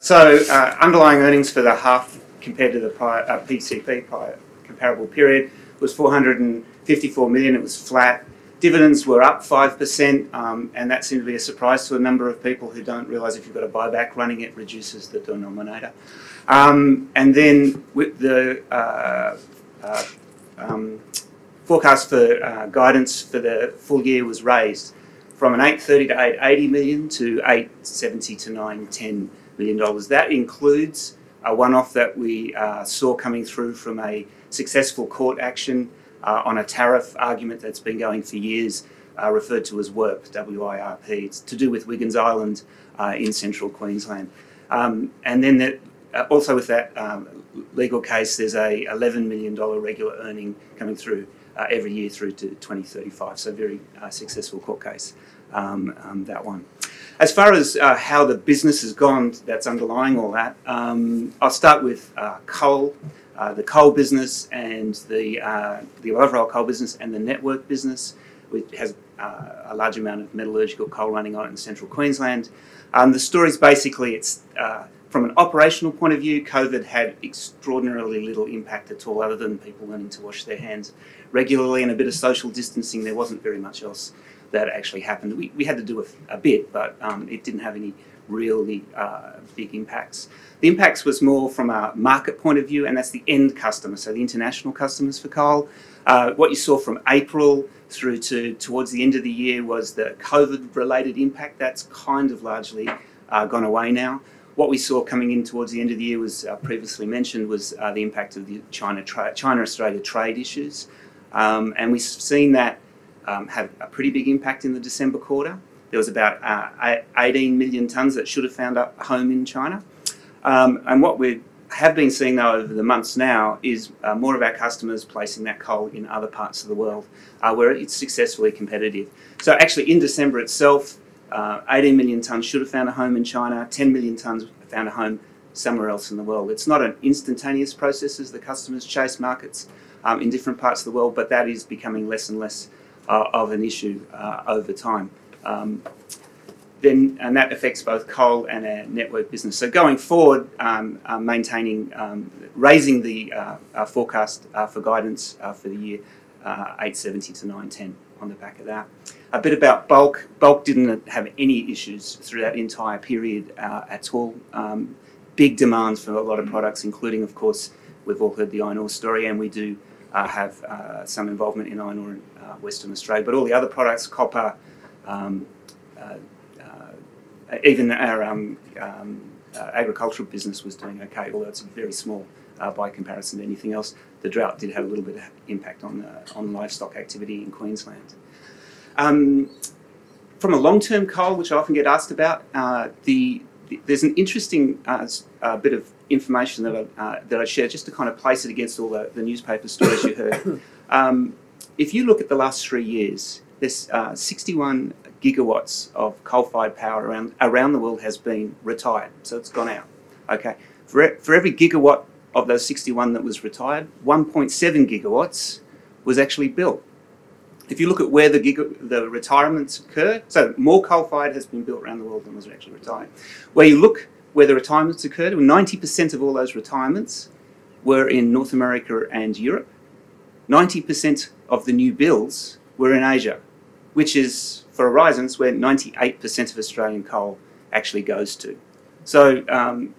So uh, underlying earnings for the half compared to the prior uh, PCP prior comparable period was 454 million. It was flat. Dividends were up 5%, um, and that seemed to be a surprise to a number of people who don't realise if you've got a buyback running, it reduces the denominator. Um, and then with the uh, uh, um, forecast for uh, guidance for the full year was raised from an 830 to 880 million to 870 to 910 million. That includes a one-off that we uh, saw coming through from a successful court action uh, on a tariff argument that's been going for years, uh, referred to as WIRP, W-I-R-P. It's to do with Wiggins Island in central Queensland. Um, and then that, also with that um, legal case, there's a $11 million regular earning coming through every year through to 2035. So very successful court case, um that one. As far as how the business has gone, that's underlying all that, um, I'll start with coal. Uh, the coal business and the, uh, the overall coal business and the network business, which has uh, a large amount of metallurgical coal running on it in central Queensland. Um, the story is basically it's uh, from an operational point of view, COVID had extraordinarily little impact at all, other than people learning to wash their hands regularly and a bit of social distancing. There wasn't very much else that actually happened. We, we had to do a, a bit, but um, it didn't have any really uh, big impacts. The impacts was more from a market point of view, and that's the end customer, so the international customers for coal. Uh, what you saw from April through to towards the end of the year was the COVID-related impact. That's kind of largely uh, gone away now. What we saw coming in towards the end of the year was uh, previously mentioned was uh, the impact of the China China trade issues, um, and we've seen that um, have a pretty big impact in the December quarter. There was about uh, 18 million tonnes that should have found a home in China. Um, and what we have been seeing though over the months now is uh, more of our customers placing that coal in other parts of the world uh, where it's successfully competitive. So actually in December itself, uh, 18 million tonnes should have found a home in China, 10 million tonnes found a home somewhere else in the world. It's not an instantaneous process as the customers chase markets um, in different parts of the world, but that is becoming less and less uh, of an issue uh, over time. Um, then, and that affects both coal and our network business. So going forward, um, uh, maintaining, um, raising the uh, forecast uh, for guidance uh, for the year uh, 870 to 910 on the back of that. A bit about bulk. Bulk didn't have any issues through that entire period uh, at all. Um, big demands for a lot of products, including, of course, we've all heard the iron ore story, and we do have some involvement in iron ore in Western Australia. But all the other products, copper, um, even our um, um, uh, agricultural business was doing okay, although it's very small uh, by comparison to anything else. The drought did have a little bit of impact on, uh, on livestock activity in Queensland. Um, from a long-term coal, which I often get asked about, uh, the, the, there's an interesting uh, uh, bit of information that I, that I share just to kind of place it against all the, the newspaper stories you heard. Um, if you look at the last three years, there's 61 gigawatts of coal-fired power around, around the world has been retired, so it's gone out. Okay, for, for every gigawatt of those 61 that was retired, 1.7 gigawatts was actually built. If you look at where the, giga, the retirements occur, so more coal-fired has been built around the world than was actually retired. Where you look where the retirements occurred, 90% of all those retirements were in North America and Europe. 90% of the new builds were in Asia, which is for Aurizon's where 98% of Australian coal actually goes to. So um,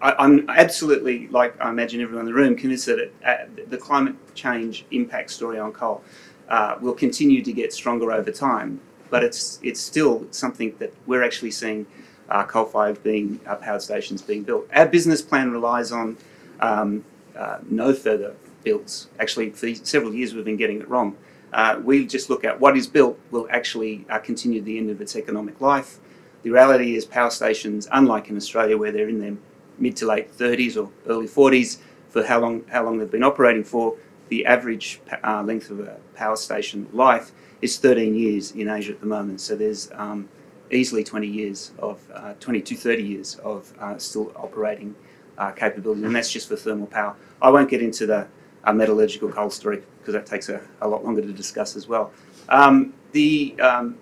I, am absolutely, like I imagine everyone in the room, convinced that it, uh, the climate change impact story on coal uh, will continue to get stronger over time. But it's it's still something that we're actually seeing uh, coal-fired being uh, powered stations being built. Our business plan relies on um, uh, no further builds. Actually, for several years we've been getting it wrong. Uh, we just look at what is built will actually uh, continue the end of its economic life. The reality is power stations, unlike in Australia where they're in their mid to late 30s or early 40s for how long, how long they've been operating for, the average uh, length of a power station life is 13 years in Asia at the moment. So there's um, easily 20 years of, uh, 20 to 30 years of uh, still operating uh, capability, and that's just for thermal power. I won't get into the a metallurgical coal story because that takes a, a, lot longer to discuss as well. Um, the, um,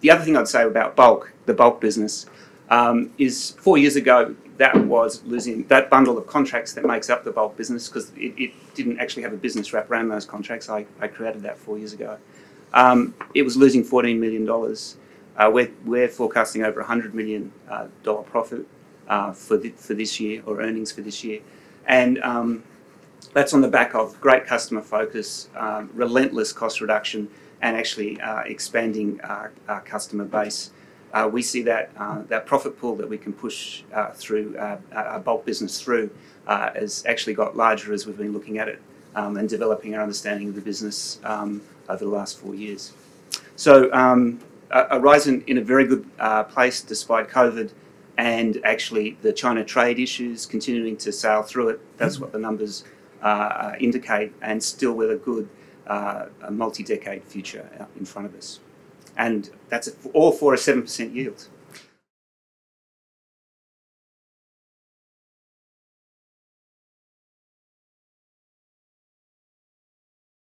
the other thing I'd say about bulk, the bulk business, um, is four years ago that was losing that bundle of contracts that makes up the bulk business because it, it didn't actually have a business wrap around those contracts. I, I created that four years ago. Um, it was losing $14 million. Uh, we're, we're forecasting over $100 million uh, profit uh, for, the, for this year or earnings for this year. And um, that's on the back of great customer focus, um, relentless cost reduction, and actually expanding our, our customer base. We see that that profit pool that we can push through our bulk business through has actually got larger as we've been looking at it um, and developing our understanding of the business um, over the last four years. So um, Aurizon in a very good uh, place despite COVID and actually the China trade issues continuing to sail through it. That's what the numbers uh, uh, indicate, and still with a good uh, multi-decade future in front of us and that's all for a 7% yield.